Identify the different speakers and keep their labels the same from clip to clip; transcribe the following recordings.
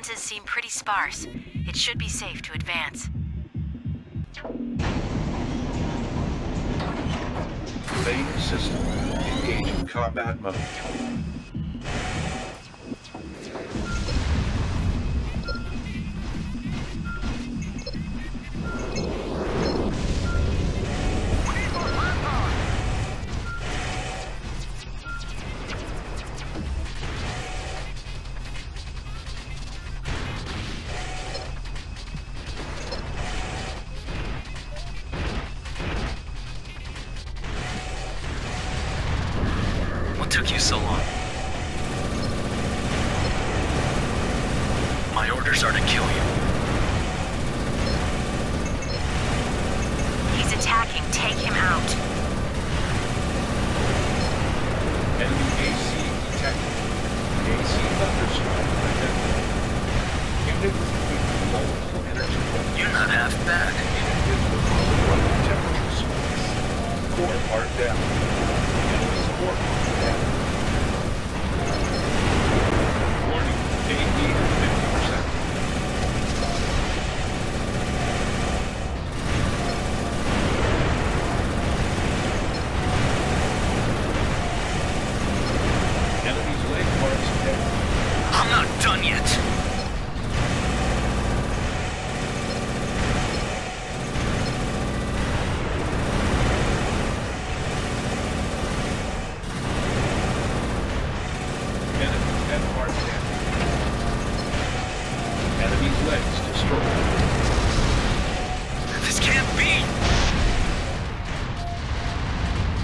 Speaker 1: defenses seem pretty sparse. It should be safe to advance.
Speaker 2: Main system. Engaging combat mode.
Speaker 3: What took you so long? My orders are to kill you.
Speaker 1: He's attacking. Take him out.
Speaker 2: Enemy AC detected. AC thunderstrike identified. Unit with multiple energy weapons.
Speaker 3: You're not half bad.
Speaker 2: Individual running temperature spikes. Core part down. Enemy's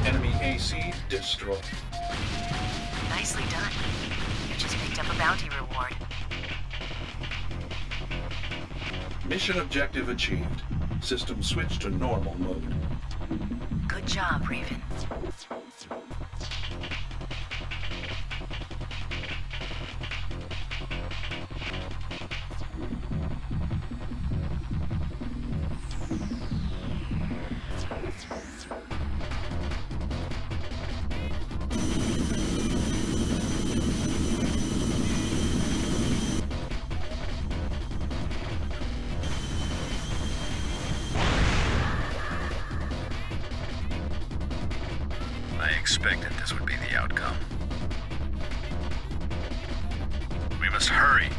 Speaker 2: Enemy AC destroyed.
Speaker 1: Nicely done. You just picked up a bounty reward.
Speaker 2: Mission objective achieved. System switched to normal mode.
Speaker 1: Good job, Raven.
Speaker 3: Expected this would be the outcome. We must hurry.